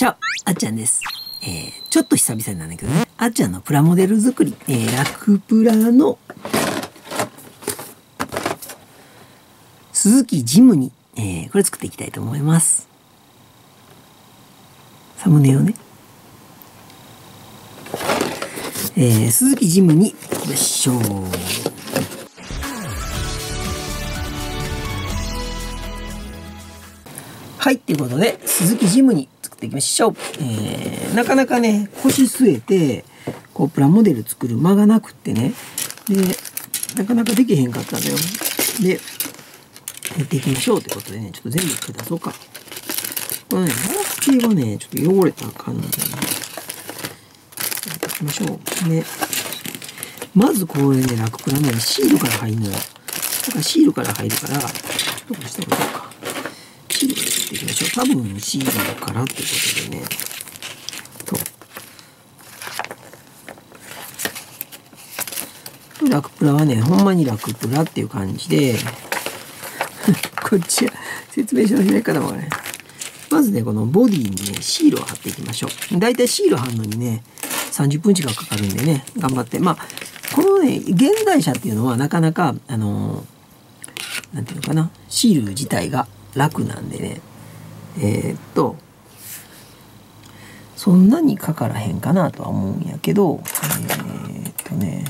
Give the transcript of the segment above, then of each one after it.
チャオあっちゃんです。えー、ちょっと久々なんだけどね、あっちゃんのプラモデル作り、えー、ラクプラの鈴木ジムに、えー、これ作っていきたいと思います。サムネをね。えー、鈴木ジムに行きましょう。はい、ということで、鈴木ジムにっていきましょう。えー、なかなかね、腰据えて、こう、プラモデル作る間がなくってね。で、なかなかできへんかったんだよ。で、やっていきましょうということでね、ちょっと全部手出そうか。このね、ガラス系がね、ちょっと汚れた感じでね。やっていきましょう。で、まずこれね、ラクプラね、シールから入るのよ。だからシールから入るから、ちょっとこれしておこうか。シールからやっていきましょう。多分シールからってことでね。と。ラクプラはね、ほんまにラクプラっていう感じで、こっちは説明書の開き方もね。まずね、このボディにね、シールを貼っていきましょう。だいたいシール貼るのにね、30分近くかかるんでね、頑張って。まあ、このね、現代車っていうのはなかなか、あのー、なんていうのかな、シール自体が楽なんでね、えー、っと、そんなにかからへんかなとは思うんやけど、えー、っとね、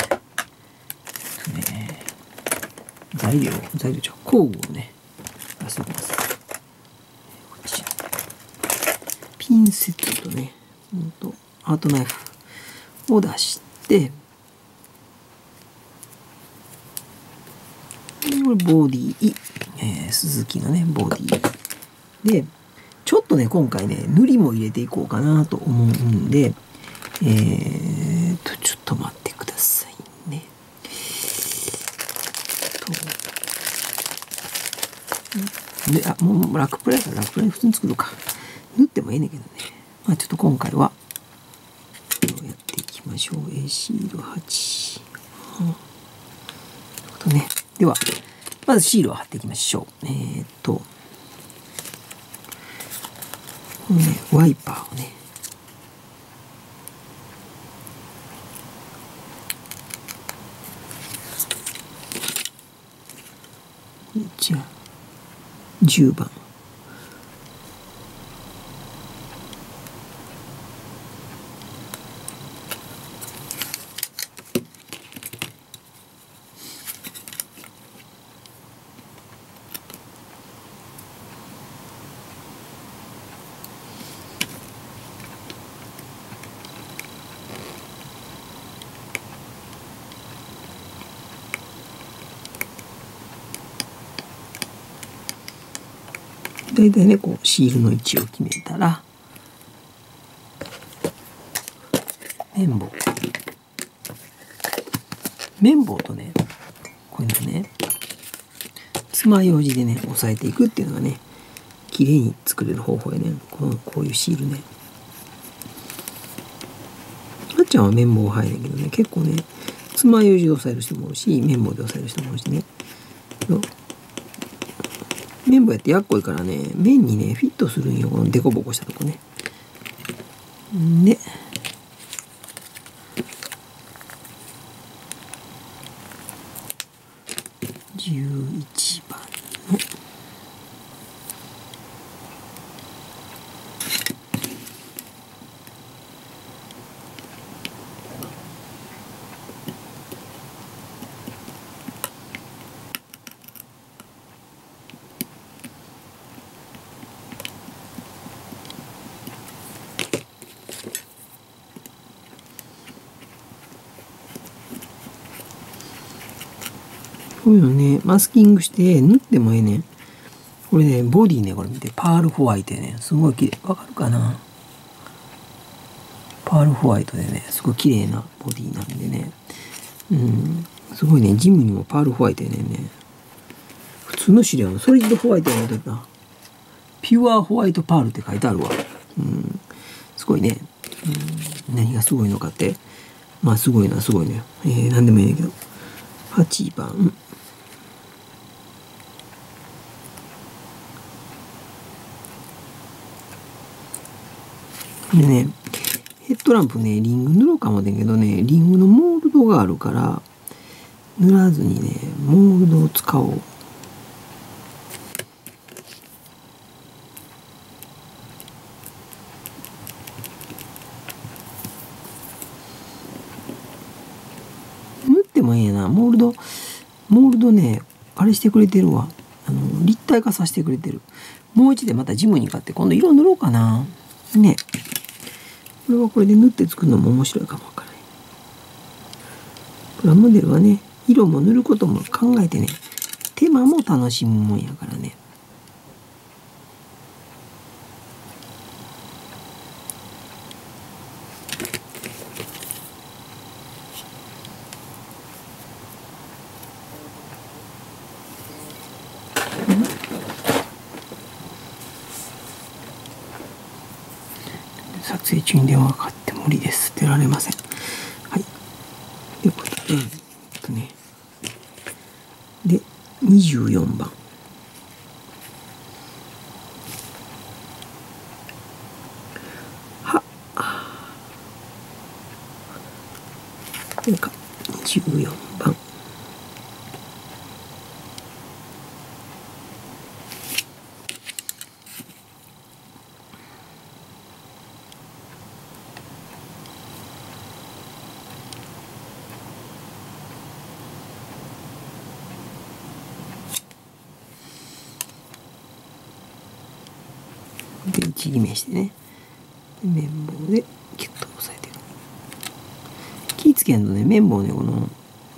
材料、材料じゃ工具をね、出しておきます。こっち。ピンセットとね、うんと、アートナイフを出して、これボディ、えー、鈴木のね、ボディ。で、ちょっとね、今回ね、塗りも入れていこうかなと思うんで、えーっと、ちょっと待ってくださいね。とで、あ、もうラックプライからラックプライ普通に作ろうか。塗ってもええねんけどね。まあちょっと今回は、やっていきましょう。A シール8。はあ、とね。では、まずシールを貼っていきましょう。えー、っと、のね、ワイパーをね、じゃあ10番。大体ねこうシールの位置を決めたら綿棒。綿棒とねこういうのね爪楊枝でね押さえていくっていうのがね綺麗に作れる方法やね。このこういうシールね。あっちゃんは綿棒入るけどね結構ね爪楊枝で押さえる人もおるし綿棒で押さえる人もおるしね。綿棒やってやっこいからね麺にねフィットするんよ。このデコボコしたとこね。で11番。こういうのね、マスキングして塗ってもええねん。これね、ボディね、これ見て、パールホワイトでね、すごい綺麗。わかるかな？パールホワイトでね、すごい綺麗なボディなんでね。うん、すごいね、ジムにもパールホワイトやねんね。普通の資料のソリッドホワイトやねんな。ピュアホワイトパールって書いてあるわ。うん、すごいね。うん、何がすごいのかって。まあ、すごいのはすごいね。えー、何でもいいんだけど。8番。でねヘッドランプねリング塗ろうかもだけどねリングのモールドがあるから塗らずにねモールドを使おう。塗ってもええな。モールドモールドねあれしてくれてるわ。あの立体化させてくれてる。もう一でまたジムに買って今度色塗ろうかな。ね。これはこれで縫って作るのも面白いかもわからない。プラモデルはね色も塗ることも考えてね手間も楽しむもんやからね。撮影中に電話がかかって無理です出られません。はい。ということでえっとね。で24番はこれか24番で位置決めしてね。綿棒でキュッと押さえていく気ぃつけんとね綿棒ねこの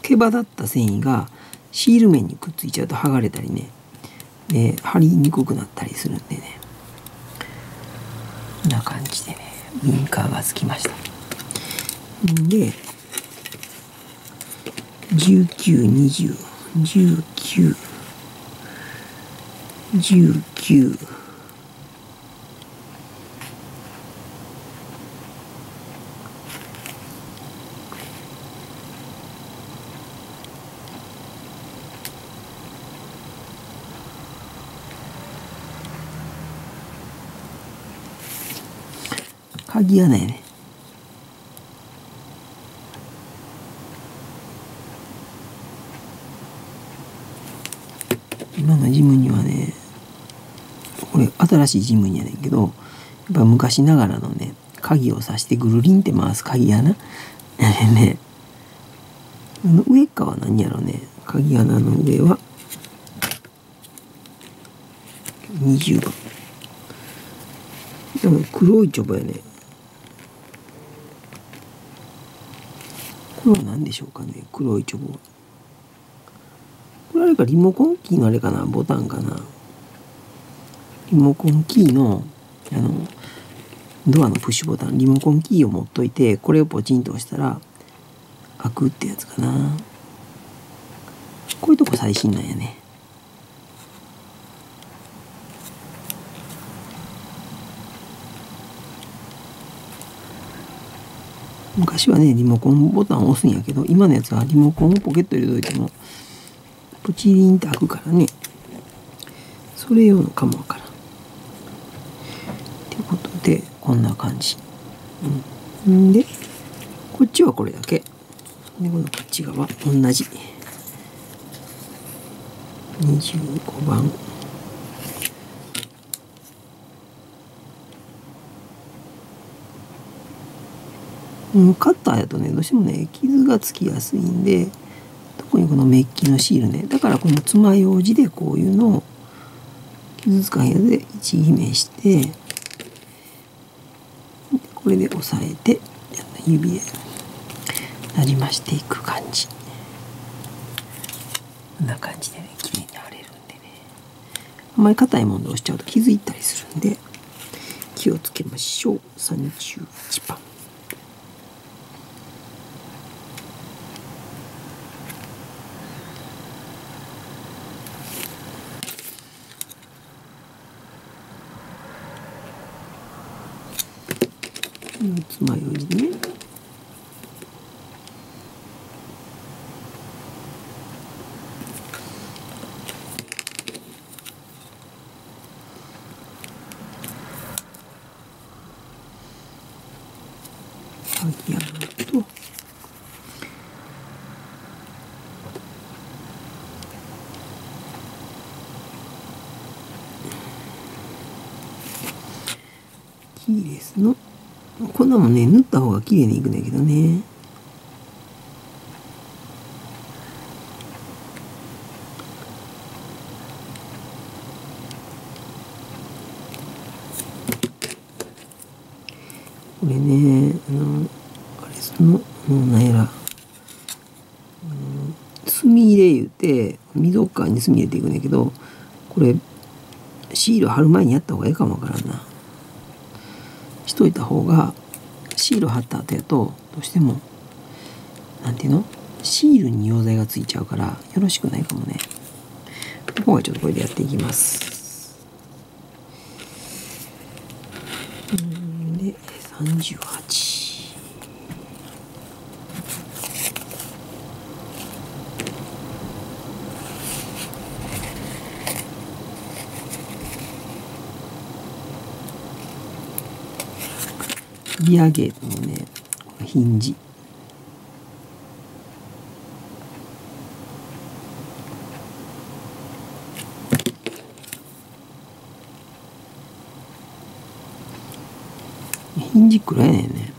毛羽立った繊維がシール面にくっついちゃうと剥がれたりね。で貼りにくくなったりするんでね。こんな感じでねウインカーがつきました。で19201919鍵穴やね。今のジムにはねこれ新しいジムにやねんけどやっぱ昔ながらのね鍵を挿してぐるりんって回す鍵穴やねんね。上側は何やろね。鍵穴の上は20番でも黒いチョボやね。これは何でしょうかね黒いチョコ。これあれかリモコンキーのあれかなボタンかな。リモコンキーのあのドアのプッシュボタンリモコンキーを持っといてこれをポチンと押したら開くってやつかな。こういうとこ最新なんやね。昔はねリモコンボタンを押すんやけど今のやつはリモコンをポケット入れといてもポチリンって開くからね。それ用のかもわからん。っていうことでこんな感じ、うん、でこっちはこれだけ。でこのこっち側同じ。25番。カッターやとねどうしてもね傷がつきやすいんで特にこのメッキのシールねだからこの爪楊枝でこういうのを傷つかへんやで位置決めしてこれで押さえて指でなじましていく感じ。こんな感じでね綺麗に貼れるんでね。あんまり硬いもので押しちゃうと傷いったりするんで気をつけましょう。31番つまようじね鍵穴とキーレスのこんなもね縫った方が綺麗にいくんだけどね。これねあのあれそのもうなんやら墨入れ言うて水族館に墨入れていくんだけどこれシール貼る前にやった方がいいかもわからんな。しといた方がシール貼った後やとどうしても何ていうの？シールに溶剤がついちゃうからよろしくないかもね。ここはちょっとこれでやっていきます。で38リアゲートのねヒンジ。ヒンジくらいだよね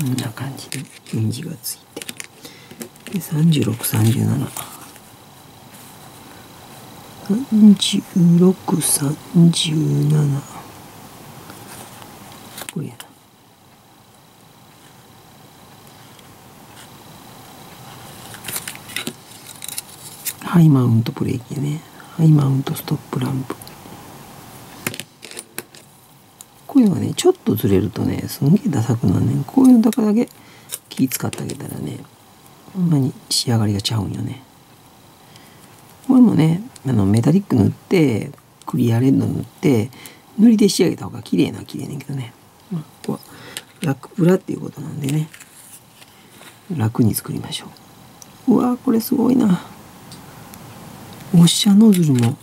こんな感じでヒンジがついて。で3637 3637これやな。ハイマウントブレーキね。ハイマウントストップランプ。こういうのがねちょっとずれるとねすんげえダサくなんねん。こういうのだからだけ気使ってあげたらねほんまに仕上がりがちゃうんよね。これもねあのメタリック塗ってクリアレッド塗って塗りで仕上げた方が綺麗な綺麗ねんけどね、まあ、ここは楽裏っていうことなんでね。楽に作りましょう。うわこれすごいな。オッシャノズルも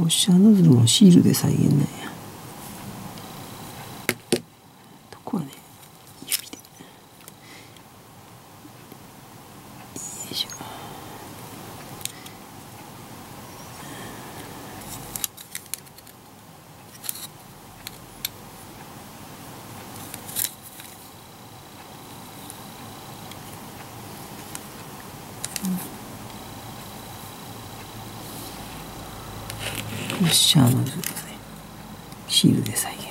オッシャノズルもシールで再現ないんやとこはね指でよいしょオッシャノズルがねシールで再現。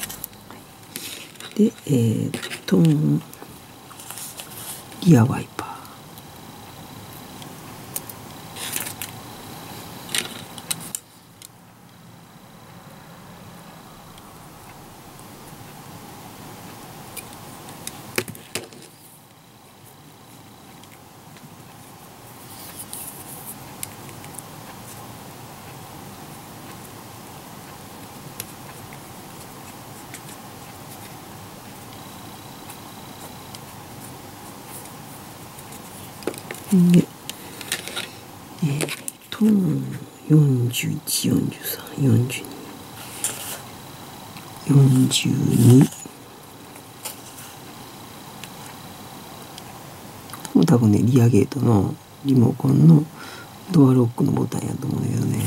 でえー、っとリアワイプーでえー、っと41434242もう多分ねリアゲートのリモコンのドアロックのボタンやと思うんだけどね。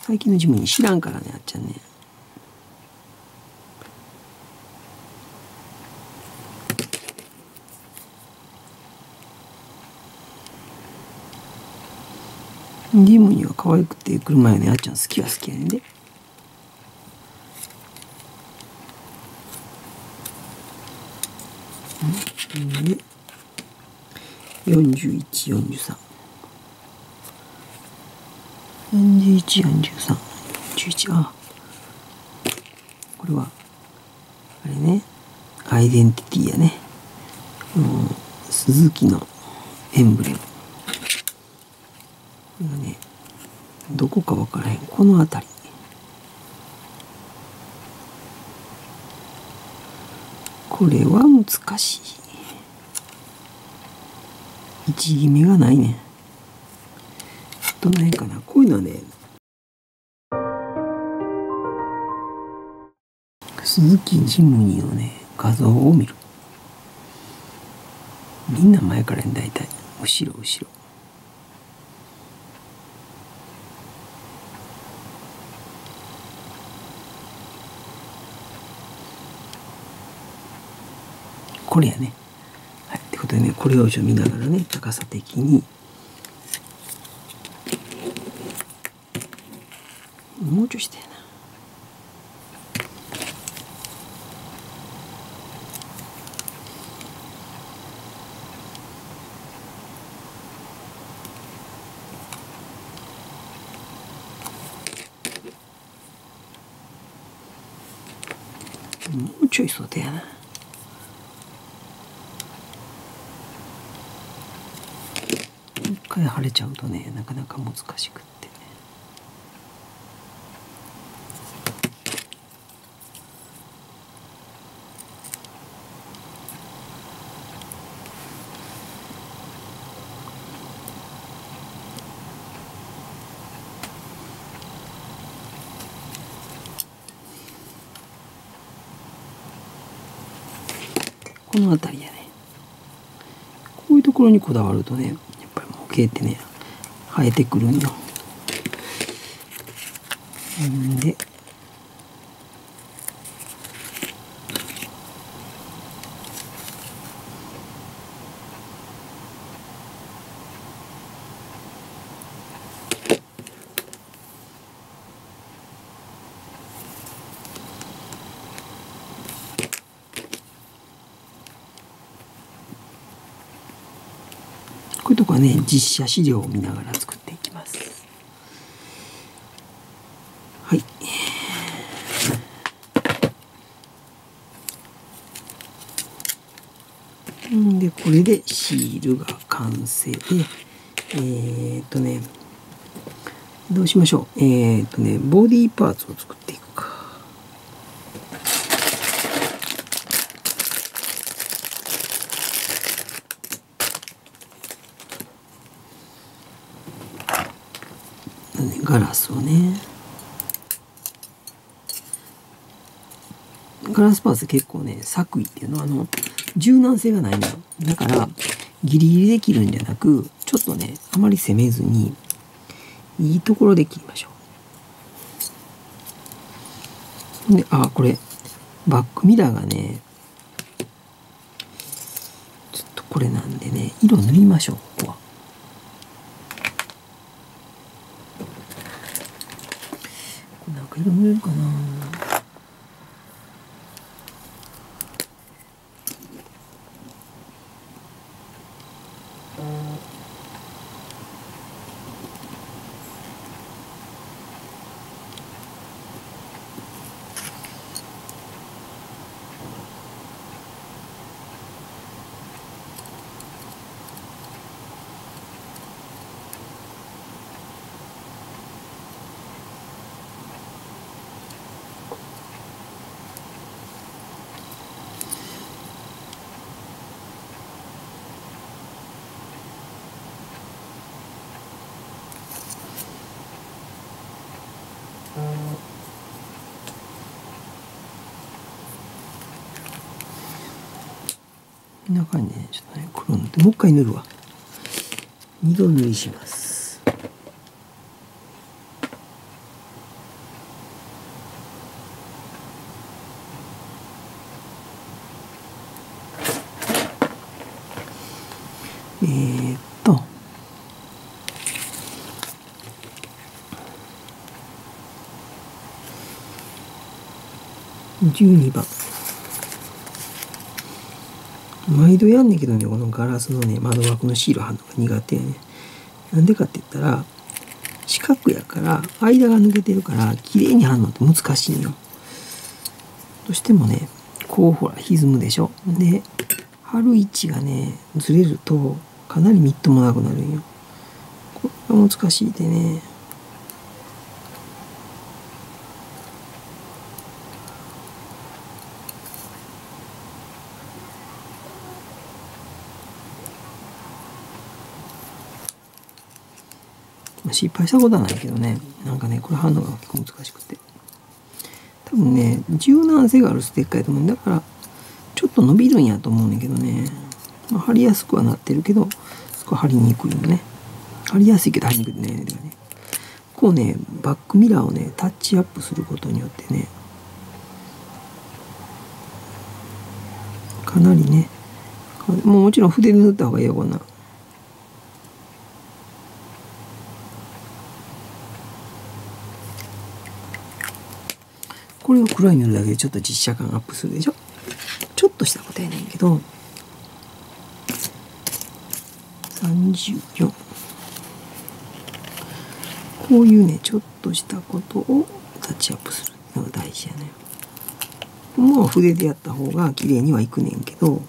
最近のジムに知らんからねあっちゃんね。リムには可愛くて車やねあっちゃん好きは好きやねんでんで4143 4143 41あこれはあれね。アイデンティティやね。うん鈴木のエンブレム。これがねどこか分からへん。この辺り。これは難しい。位置決めがないね。どの辺かな？こういうのはね鈴木ジムニーのね画像を見る。みんな前からね大体後ろ後ろ。これやね。ことでね、これを見ながらね、高さ的に、もうちょいしてな。もうちょい外やな。回腫れちゃうとねなかなか難しくって。ねこの辺りやね。こういうところにこだわるとね系ってね生えてくるんよ。んでとこはね実写資料を見ながら作っていきます。はい。でこれでシールが完成でえー、っとねどうしましょう。えー、っとねボディーパーツを作っていくガラスをね。ガラスパーツ結構ね作為っていうのはあの柔軟性がないのよ。だからギリギリで切るんじゃなくちょっとねあまり攻めずにいいところで切りましょう。であこれバックミラーがねちょっとこれなんでね色塗りましょうここは。色塗れるかな。中にねちょっとね黒塗ってもう一回塗るわ。二度塗りします。えー、っと。12番。毎度やんねんけどねこのガラスのね窓枠のシール貼るのが苦手やねなんでかって言ったら四角やから間が抜けてるから綺麗に貼るのって難しいのよ。どうしてもねこうほら歪むでしょ。で貼る位置がねずれるとかなりみっともなくなるんよ。これが難しいでね。失敗したことはないけどね。なんかねこれ貼るのが結構難しくて。多分ね柔軟性があるステッカーやと思う。んだからちょっと伸びるんやと思うねんけどね、まあ、貼りやすくはなってるけど少し貼りにくいのね。貼りやすいけど貼りにくいね。ね。こうねバックミラーをねタッチアップすることによってねかなりねもうもちろん筆で塗った方がいいよこんなこれを黒い塗るだけでちょっと実写感アップするでしょ？ちょっとしたことやねんけど。34こういうねちょっとしたことをタッチアップするのが大事やねもう筆でやった方が綺麗にはいくねんけど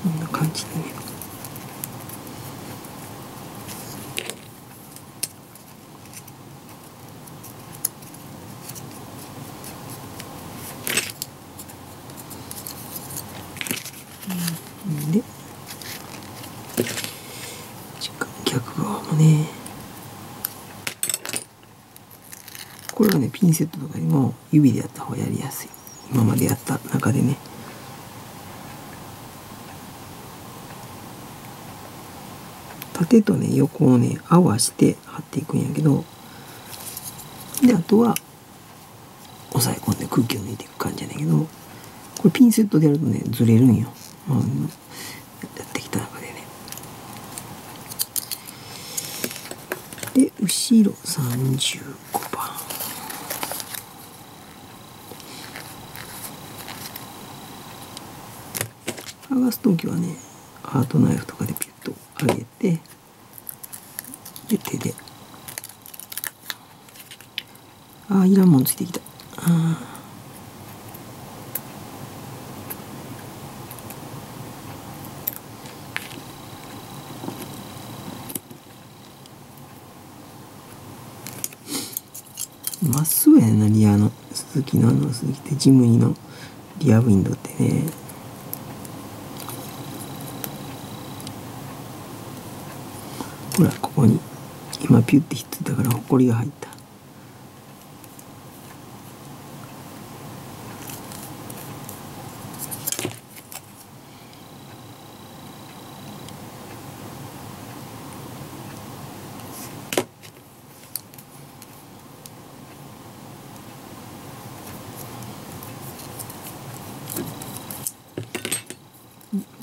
こんな感じでねうんで時間逆側もねこれはねピンセットとかよりも指でやった方がやりやすい。今までやった中でね。縦とね横をね合わして貼っていくんやけどであとは押さえ込んで空気を抜いていく感じやねんけどこれピンセットでやるとねずれるんよ、うん、やってきた中でね。で後ろ35剥がす時はねハートナイフとかでピュッと上げてで手で。ああいらんもんついてきた。あまっすぐやなリアの。鈴木のあの鈴木ってジムニのリアウィンドってね。ほらここに今ピュッてひっついたからほこりが入った。こ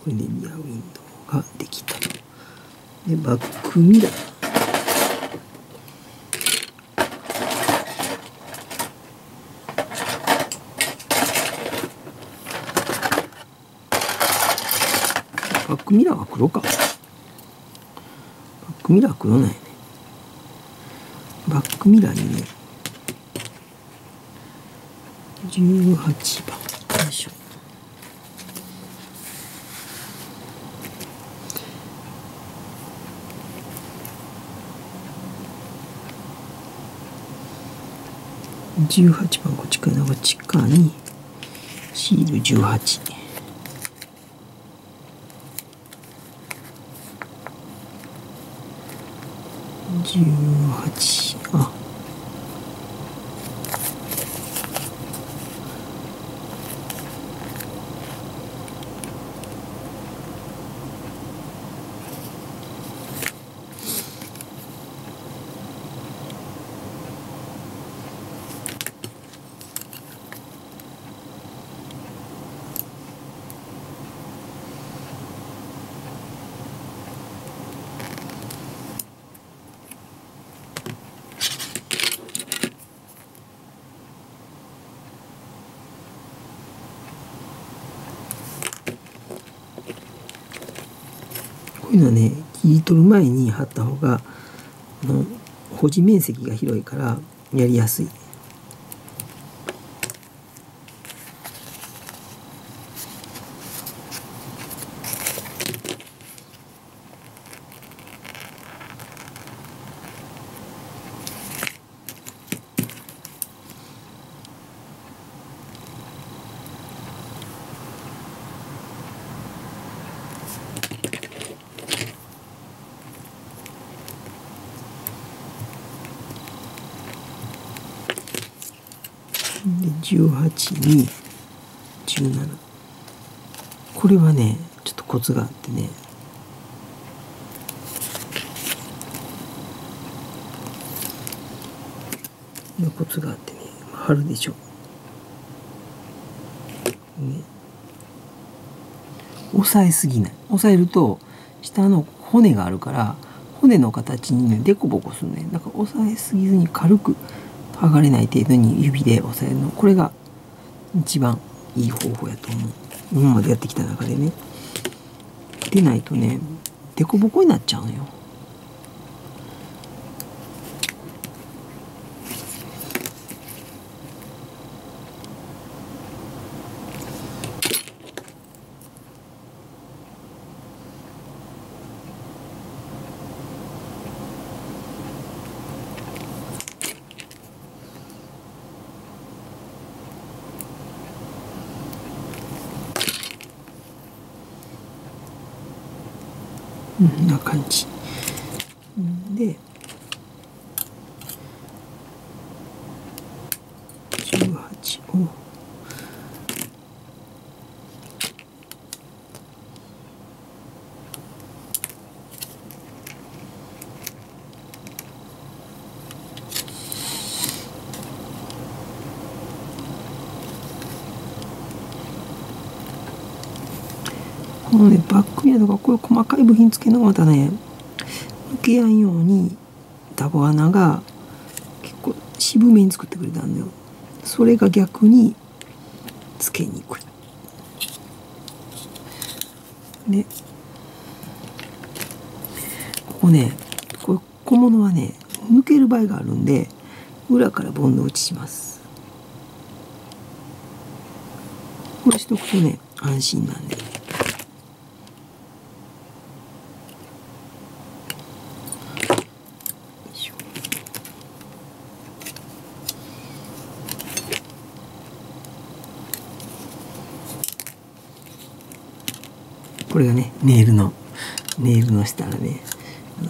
れでリアウィンドウができた。でバックミラーバックミラーは黒か。バックミラー黒なんやね。バックミラーにね。18番。よいしょ。18番こっちからこっちかにシール18 18いうのはね切り取る前に貼った方があの保持面積が広いからやりやすい。で18に17これはねちょっとコツがあってね。コツがあってね。貼るでしょ。ね。押さえすぎない。押さえると下の骨があるから骨の形にねデコボコするねだから押さえすぎずに軽く剥がれない程度に指で押さえるの。これが一番いい方法やと思う。今までやってきた中でね。でないとね凸凹になっちゃうのよ。な感じ。で18をこのねバッ細かい部品付けのがまたね抜けやんようにダボ穴が結構渋めに作ってくれたんだよ。それが逆に付けにくい。でここねこ小物はね抜ける場合があるんで裏からボンド打ちします。これしとくとね安心なんで。これがねネイルのネイルの下がね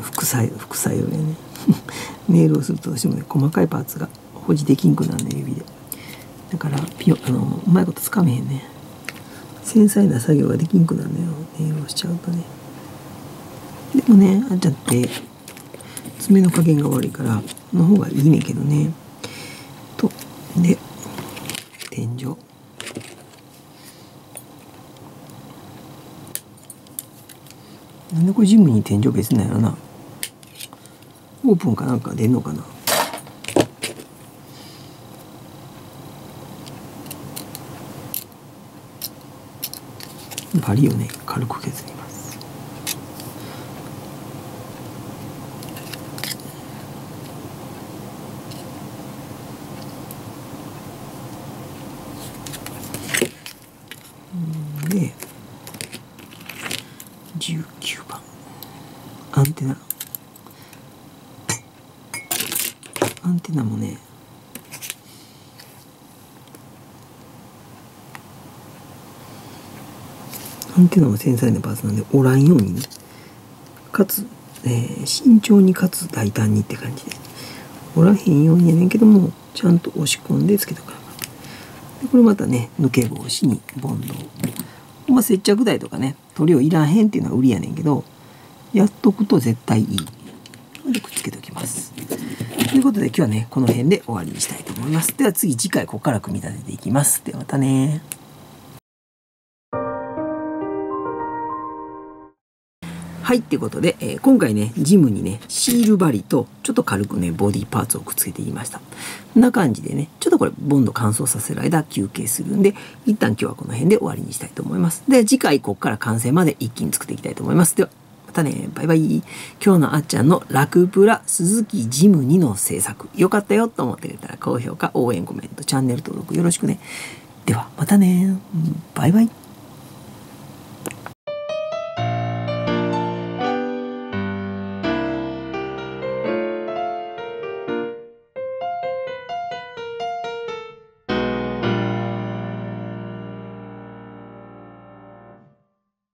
副作用副作用でね。ネイルをするとどうしてもね細かいパーツが保持できんくなるね指で。だからピヨあのうまいことつかめへんね。繊細な作業ができんくなるのよ。ネイルをしちゃうとね。でもねあんちゃんって爪の加減が悪いからの方がいいねんけどね。とで天井んでこれジムに天井別なんやろな。オープンかなんか出んのかな。針をね軽く削りますで19番アンテナアンテナもねアンテナも繊細なパーツなんで折らんようにね。かつ、えー慎重にかつ大胆にって感じで。す折らへんようにやねんけどもちゃんと押し込んでつけとかでこれまたね抜け防止にボンドを。まあ、接着剤とかね塗料いらんへんっていうのは売りやねんけどやっとくと絶対いい。でくっつけておきます。ということで今日はねこの辺で終わりにしたいと思います。では次次回ここから組み立てていきます。ではまたね。はい、ってことで、えー今回ね、ジムにね、シール針と、ちょっと軽くね、ボディパーツをくっつけていました。こんな感じでね、ちょっとこれ、ボンド乾燥させる間休憩するんで、一旦今日はこの辺で終わりにしたいと思います。で、次回、ここから完成まで一気に作っていきたいと思います。では、またねバイバイ今日のあっちゃんのラクプラ鈴木ジム2の制作よかったよと思ってくれたら高評価応援コメントチャンネル登録よろしくねではまたねバイバイ